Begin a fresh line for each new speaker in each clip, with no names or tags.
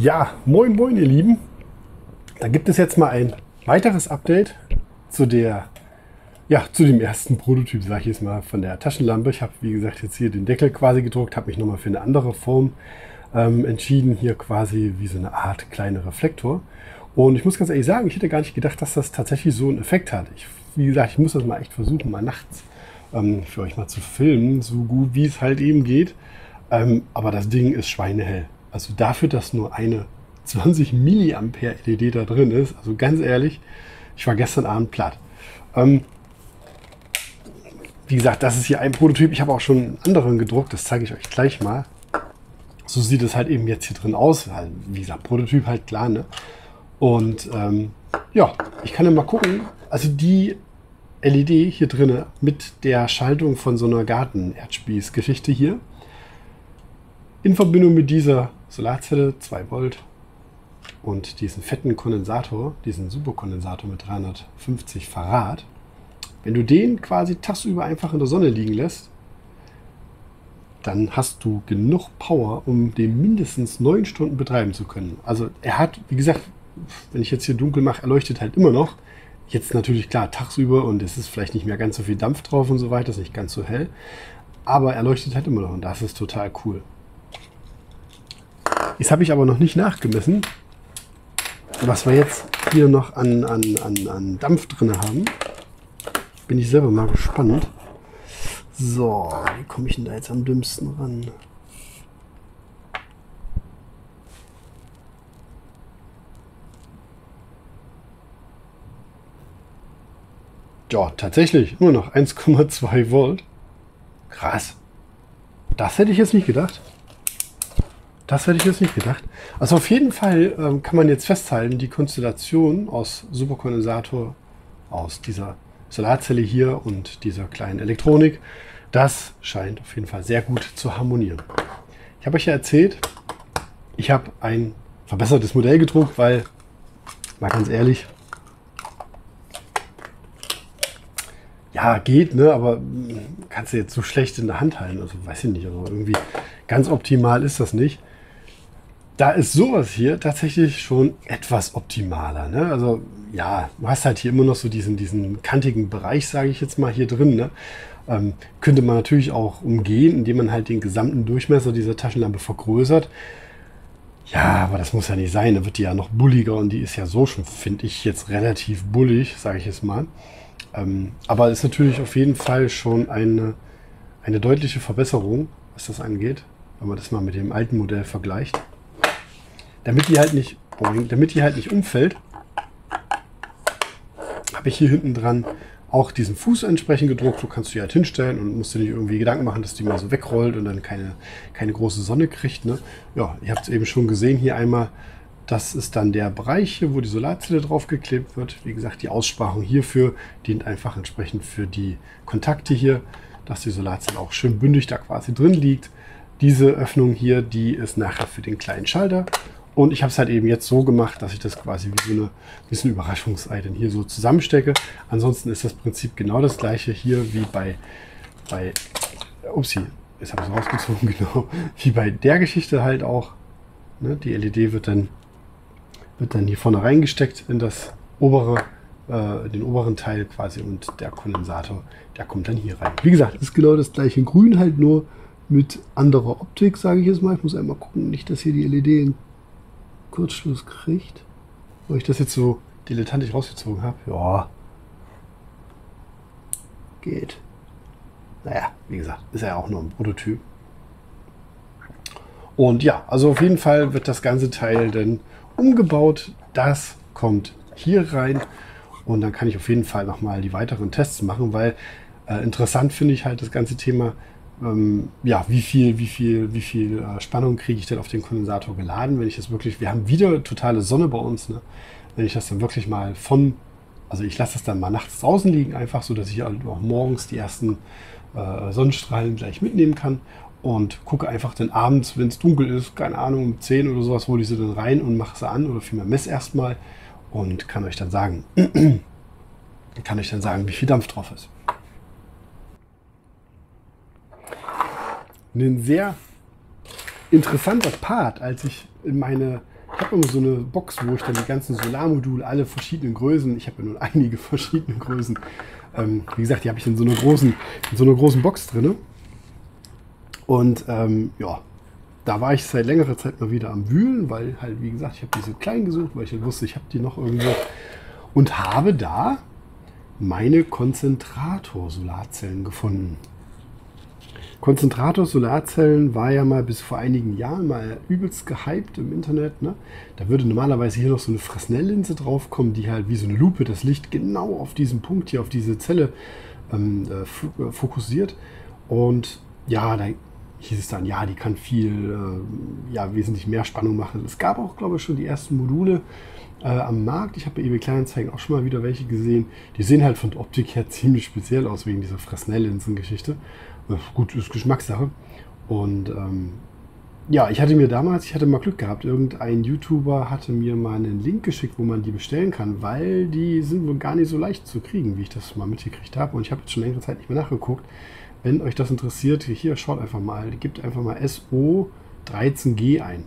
Ja, moin moin ihr Lieben. Da gibt es jetzt mal ein weiteres Update zu der ja, zu dem ersten Prototyp, sage ich jetzt mal, von der Taschenlampe. Ich habe, wie gesagt, jetzt hier den Deckel quasi gedruckt, habe mich nochmal für eine andere Form ähm, entschieden. Hier quasi wie so eine Art kleiner Reflektor. Und ich muss ganz ehrlich sagen, ich hätte gar nicht gedacht, dass das tatsächlich so einen Effekt hat. Ich, wie gesagt, ich muss das mal echt versuchen, mal nachts ähm, für euch mal zu filmen, so gut wie es halt eben geht. Ähm, aber das Ding ist schweinehell. Also dafür, dass nur eine 20 Milliampere LED da drin ist, also ganz ehrlich, ich war gestern Abend platt. Ähm, wie gesagt, das ist hier ein Prototyp. Ich habe auch schon einen anderen gedruckt, das zeige ich euch gleich mal. So sieht es halt eben jetzt hier drin aus. Wie gesagt, Prototyp halt klar, ne? Und ähm, ja, ich kann ja mal gucken. Also die LED hier drin mit der Schaltung von so einer Garten-Erdspieß-Geschichte hier in Verbindung mit dieser Solarzelle 2 Volt und diesen fetten Kondensator, diesen Superkondensator mit 350 Farad, wenn du den quasi tagsüber einfach in der Sonne liegen lässt, dann hast du genug Power, um den mindestens neun Stunden betreiben zu können. Also er hat, wie gesagt, wenn ich jetzt hier dunkel mache, er leuchtet halt immer noch. Jetzt natürlich klar tagsüber und es ist vielleicht nicht mehr ganz so viel Dampf drauf und so weiter, ist nicht ganz so hell. Aber er leuchtet halt immer noch und das ist total cool. Jetzt habe ich aber noch nicht nachgemessen, was wir jetzt hier noch an, an, an, an Dampf drin haben. Bin ich selber mal gespannt. So, wie komme ich denn da jetzt am dümmsten ran? Ja, tatsächlich, nur noch 1,2 Volt. Krass. Das hätte ich jetzt nicht gedacht. Das hätte ich jetzt nicht gedacht. Also auf jeden Fall ähm, kann man jetzt festhalten, die Konstellation aus Superkondensator, aus dieser Solarzelle hier und dieser kleinen Elektronik, das scheint auf jeden Fall sehr gut zu harmonieren. Ich habe euch ja erzählt, ich habe ein verbessertes Modell gedruckt, weil, mal ganz ehrlich, ja, geht, ne, aber hm, kannst du jetzt so schlecht in der Hand halten. Also weiß ich nicht, also irgendwie ganz optimal ist das nicht da ist sowas hier tatsächlich schon etwas optimaler. Ne? Also ja, du hast halt hier immer noch so diesen, diesen kantigen Bereich, sage ich jetzt mal, hier drin. Ne? Ähm, könnte man natürlich auch umgehen, indem man halt den gesamten Durchmesser dieser Taschenlampe vergrößert. Ja, aber das muss ja nicht sein. Da wird die ja noch bulliger und die ist ja so schon, finde ich, jetzt relativ bullig, sage ich jetzt mal. Ähm, aber ist natürlich auf jeden Fall schon eine, eine deutliche Verbesserung, was das angeht, wenn man das mal mit dem alten Modell vergleicht damit die halt nicht, boing, damit die halt nicht umfällt, habe ich hier hinten dran auch diesen Fuß entsprechend gedruckt. So kannst du die halt hinstellen und musst dir nicht irgendwie Gedanken machen, dass die mal so wegrollt und dann keine, keine große Sonne kriegt. Ne? Ja, ihr habt es eben schon gesehen hier einmal. Das ist dann der Bereich hier, wo die Solarzelle draufgeklebt wird. Wie gesagt, die Aussparung hierfür dient einfach entsprechend für die Kontakte hier, dass die Solarzelle auch schön bündig da quasi drin liegt. Diese Öffnung hier, die ist nachher für den kleinen Schalter. Und ich habe es halt eben jetzt so gemacht, dass ich das quasi wie so eine bisschen Überraschungsei dann hier so zusammenstecke. Ansonsten ist das Prinzip genau das gleiche hier wie bei, bei upsie, jetzt habe ich es rausgezogen, genau, wie bei der Geschichte halt auch. Ne, die LED wird dann, wird dann hier vorne reingesteckt in das obere, äh, den oberen Teil quasi und der Kondensator, der kommt dann hier rein. Wie gesagt, ist genau das gleiche in grün, halt nur mit anderer Optik, sage ich jetzt mal. Ich muss einmal gucken, nicht, dass hier die LED in Kurzschluss kriegt. Wo ich das jetzt so dilettantisch rausgezogen habe. Ja. Geht. Naja, wie gesagt, ist ja auch nur ein Prototyp. Und ja, also auf jeden Fall wird das ganze Teil dann umgebaut. Das kommt hier rein. Und dann kann ich auf jeden Fall nochmal die weiteren Tests machen, weil äh, interessant finde ich halt das ganze Thema, ähm, ja, wie viel, wie viel, wie viel äh, Spannung kriege ich denn auf den Kondensator geladen, wenn ich das wirklich, wir haben wieder totale Sonne bei uns, ne? wenn ich das dann wirklich mal von, also ich lasse das dann mal nachts draußen liegen, einfach so, dass ich halt auch morgens die ersten äh, Sonnenstrahlen gleich mitnehmen kann und gucke einfach dann abends, wenn es dunkel ist, keine Ahnung, um 10 oder sowas, hole ich sie dann rein und mache sie an oder vielmehr mess erstmal und kann euch dann sagen, kann euch dann sagen, wie viel Dampf drauf ist. Ein sehr interessanter Part, als ich in meine Ich habe immer so eine Box, wo ich dann die ganzen Solarmodule, alle verschiedenen Größen, ich habe ja nur einige verschiedene Größen, ähm, wie gesagt, die habe ich in so einer großen, in so einer großen Box drin. Und ähm, ja, da war ich seit längerer Zeit mal wieder am Wühlen, weil halt, wie gesagt, ich habe diese kleinen gesucht, weil ich halt wusste, ich habe die noch irgendwo. Und habe da meine Konzentrator-Solarzellen gefunden. Konzentrator-Solarzellen war ja mal bis vor einigen Jahren mal übelst gehypt im Internet. Ne? Da würde normalerweise hier noch so eine Fresnel-Linse draufkommen, die halt wie so eine Lupe das Licht genau auf diesen Punkt hier, auf diese Zelle ähm, äh, fokussiert. Und ja, da hieß es dann, ja, die kann viel, äh, ja, wesentlich mehr Spannung machen. Es gab auch, glaube ich, schon die ersten Module äh, am Markt. Ich habe bei eBay Kleinanzeigen auch schon mal wieder welche gesehen. Die sehen halt von der Optik her ziemlich speziell aus, wegen dieser Fresnel-Linsen-Geschichte. Äh, gut, ist Geschmackssache. Und ähm, ja, ich hatte mir damals, ich hatte mal Glück gehabt, irgendein YouTuber hatte mir mal einen Link geschickt, wo man die bestellen kann, weil die sind wohl gar nicht so leicht zu kriegen, wie ich das mal mitgekriegt habe. Und ich habe jetzt schon längere Zeit nicht mehr nachgeguckt. Wenn euch das interessiert, hier schaut einfach mal, gebt einfach mal SO13G ein.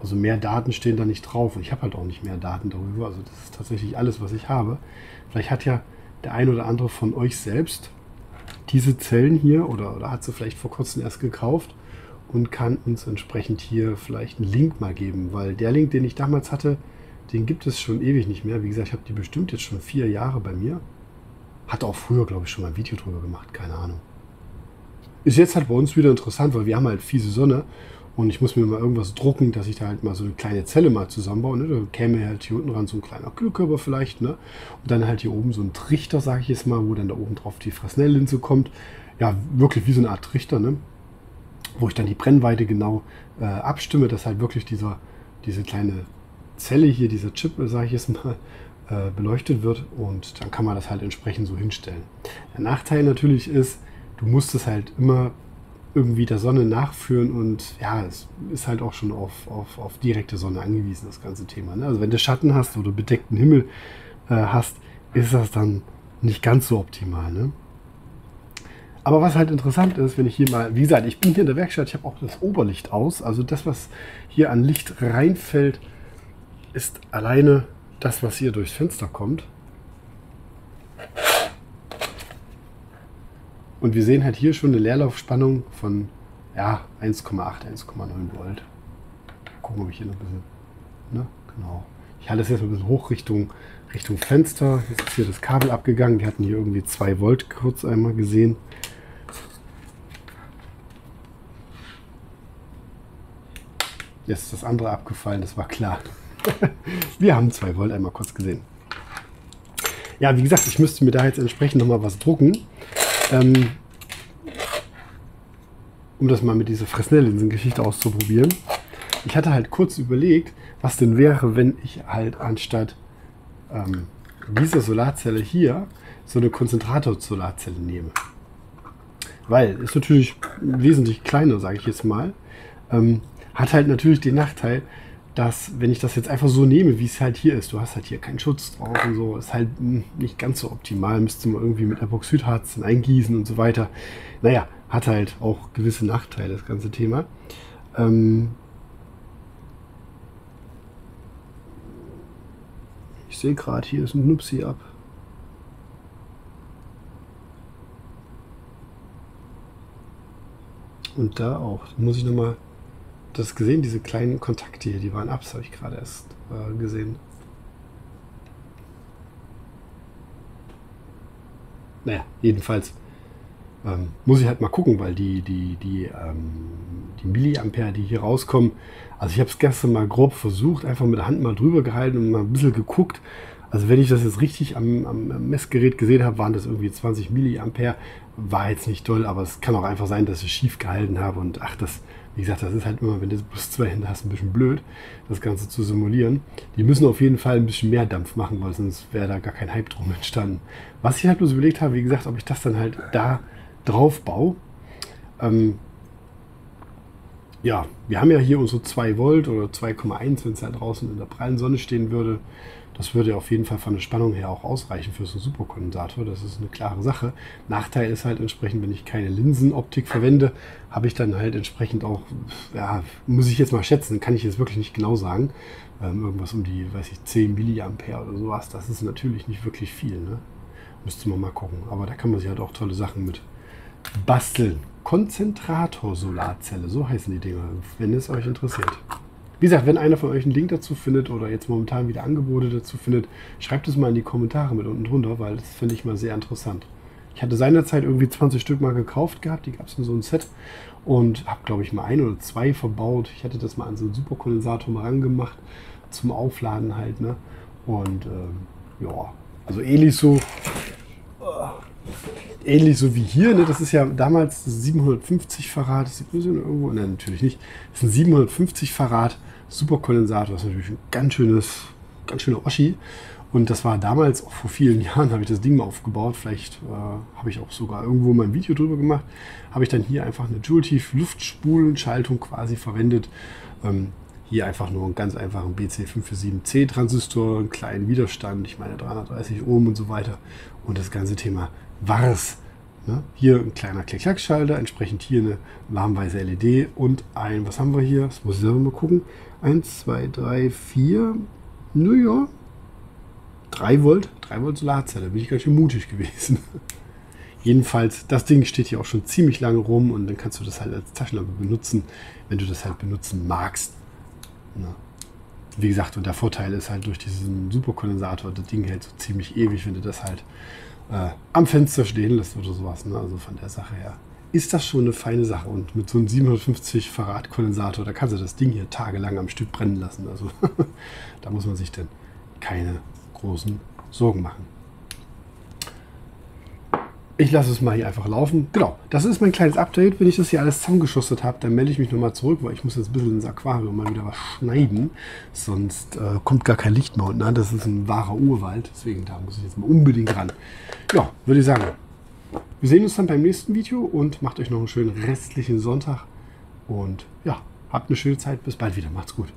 Also mehr Daten stehen da nicht drauf und ich habe halt auch nicht mehr Daten darüber. Also das ist tatsächlich alles, was ich habe. Vielleicht hat ja der ein oder andere von euch selbst diese Zellen hier oder, oder hat sie vielleicht vor kurzem erst gekauft und kann uns entsprechend hier vielleicht einen Link mal geben, weil der Link, den ich damals hatte, den gibt es schon ewig nicht mehr. Wie gesagt, ich habe die bestimmt jetzt schon vier Jahre bei mir. Hat auch früher, glaube ich, schon mal ein Video drüber gemacht, keine Ahnung. Ist jetzt halt bei uns wieder interessant, weil wir haben halt fiese Sonne und ich muss mir mal irgendwas drucken, dass ich da halt mal so eine kleine Zelle mal zusammenbaue. Ne? Da käme halt hier unten ran so ein kleiner Kühlkörper vielleicht. Ne? Und dann halt hier oben so ein Trichter, sage ich jetzt mal, wo dann da oben drauf die Fresnel-Linse kommt. Ja, wirklich wie so eine Art Trichter, ne? wo ich dann die Brennweite genau äh, abstimme, dass halt wirklich dieser, diese kleine Zelle hier, dieser Chip, sage ich jetzt mal, äh, beleuchtet wird. Und dann kann man das halt entsprechend so hinstellen. Der Nachteil natürlich ist, du musst es halt immer irgendwie der Sonne nachführen und ja, es ist halt auch schon auf, auf, auf direkte Sonne angewiesen, das ganze Thema. Ne? Also wenn du Schatten hast oder bedeckten Himmel äh, hast, ist das dann nicht ganz so optimal. Ne? Aber was halt interessant ist, wenn ich hier mal, wie gesagt, ich bin hier in der Werkstatt, ich habe auch das Oberlicht aus. Also das, was hier an Licht reinfällt, ist alleine das, was hier durchs Fenster kommt. Und wir sehen halt hier schon eine Leerlaufspannung von ja, 1,8, 1,9 Volt. Gucken, ob ich hier noch ein bisschen. Ne? Genau. Ich halte das jetzt ein bisschen hoch Richtung, Richtung Fenster. Jetzt ist hier das Kabel abgegangen. Wir hatten hier irgendwie 2 Volt kurz einmal gesehen. Jetzt ist das andere abgefallen, das war klar. Wir haben 2 Volt einmal kurz gesehen. Ja, wie gesagt, ich müsste mir da jetzt entsprechend nochmal was drucken. Ähm, um das mal mit dieser Fresnel-Linsen-Geschichte auszuprobieren. Ich hatte halt kurz überlegt, was denn wäre, wenn ich halt anstatt ähm, dieser Solarzelle hier so eine Konzentrator-Solarzelle nehme. Weil ist natürlich wesentlich kleiner, sage ich jetzt mal. Ähm, hat halt natürlich den Nachteil, dass wenn ich das jetzt einfach so nehme, wie es halt hier ist, du hast halt hier keinen Schutz drauf und so, ist halt hm, nicht ganz so optimal, müsste man irgendwie mit Epoxidharz dann eingießen und so weiter. Naja, hat halt auch gewisse Nachteile, das ganze Thema. Ähm ich sehe gerade, hier ist ein Nupsi ab. Und da auch. Muss ich nochmal das gesehen, diese kleinen Kontakte hier, die waren ab, habe ich gerade erst äh, gesehen. Naja, jedenfalls ähm, muss ich halt mal gucken, weil die, die, die, ähm, die Milliampere, die hier rauskommen, also ich habe es gestern mal grob versucht, einfach mit der Hand mal drüber gehalten und mal ein bisschen geguckt. Also wenn ich das jetzt richtig am, am Messgerät gesehen habe, waren das irgendwie 20 Milliampere. War jetzt nicht toll, aber es kann auch einfach sein, dass ich schief gehalten habe und ach, das wie gesagt, das ist halt immer, wenn du bloß zwei Hände hast, ein bisschen blöd, das Ganze zu simulieren. Die müssen auf jeden Fall ein bisschen mehr Dampf machen, weil sonst wäre da gar kein Hype drum entstanden. Was ich halt bloß überlegt habe, wie gesagt, ob ich das dann halt da drauf baue. Ähm, ja, wir haben ja hier unsere 2 Volt oder 2,1, wenn es halt draußen in der prallen Sonne stehen würde. Das würde auf jeden Fall von der Spannung her auch ausreichen für so einen Superkondensator. Das ist eine klare Sache. Nachteil ist halt entsprechend, wenn ich keine Linsenoptik verwende, habe ich dann halt entsprechend auch, ja, muss ich jetzt mal schätzen, kann ich jetzt wirklich nicht genau sagen, ähm, irgendwas um die, weiß ich, 10 Milliampere oder sowas. Das ist natürlich nicht wirklich viel. Ne? Müsste man mal gucken. Aber da kann man sich halt auch tolle Sachen mit basteln. Konzentrator-Solarzelle, so heißen die Dinger, wenn es euch interessiert. Wie gesagt, wenn einer von euch einen Link dazu findet oder jetzt momentan wieder Angebote dazu findet, schreibt es mal in die Kommentare mit unten drunter, weil das finde ich mal sehr interessant. Ich hatte seinerzeit irgendwie 20 Stück mal gekauft gehabt, die gab es in so einem Set und habe, glaube ich, mal ein oder zwei verbaut. Ich hatte das mal an so einen Superkondensator mal rangemacht, zum Aufladen halt. Ne? Und ähm, ja, also ähnlich so, ähnlich so wie hier. Ne? Das ist ja damals 750 Farad. Das sieht man irgendwo. Nein, natürlich nicht. Das ist ein 750 Farad Superkondensator. Das ist natürlich ein ganz schönes, ganz schöner Oschi. Und das war damals, auch vor vielen Jahren, habe ich das Ding mal aufgebaut. Vielleicht äh, habe ich auch sogar irgendwo mal ein Video drüber gemacht. Habe ich dann hier einfach eine Joule-Tief Luftspulenschaltung quasi verwendet. Ähm, hier einfach nur einen ganz einfachen BC547C Transistor, einen kleinen Widerstand, ich meine 330 Ohm und so weiter. Und das ganze Thema Wars. Ne? Hier ein kleiner Klick-Klack-Schalter, entsprechend hier eine warmweiße LED und ein, was haben wir hier? Das muss ich selber mal gucken. 1, 2, 3, 4, naja, 3 Volt, 3 Volt Solarzelle. Bin ich ganz schön mutig gewesen. Jedenfalls, das Ding steht hier auch schon ziemlich lange rum und dann kannst du das halt als Taschenlampe benutzen, wenn du das halt benutzen magst. Na. Wie gesagt, und der Vorteil ist halt durch diesen Superkondensator, das Ding hält so ziemlich ewig, wenn du das halt äh, am Fenster stehen lässt oder sowas. Ne? Also von der Sache her ist das schon eine feine Sache. Und mit so einem 750 Farad Kondensator, da kannst du das Ding hier tagelang am Stück brennen lassen. Also da muss man sich dann keine großen Sorgen machen. Ich lasse es mal hier einfach laufen. Genau, das ist mein kleines Update. Wenn ich das hier alles zusammengeschustert habe, dann melde ich mich nochmal zurück, weil ich muss jetzt ein bisschen ins Aquarium mal wieder was schneiden. Sonst äh, kommt gar kein Licht mehr unten an. Das ist ein wahrer Urwald. Deswegen, da muss ich jetzt mal unbedingt ran. Ja, würde ich sagen. Wir sehen uns dann beim nächsten Video und macht euch noch einen schönen restlichen Sonntag. Und ja, habt eine schöne Zeit. Bis bald wieder. Macht's gut.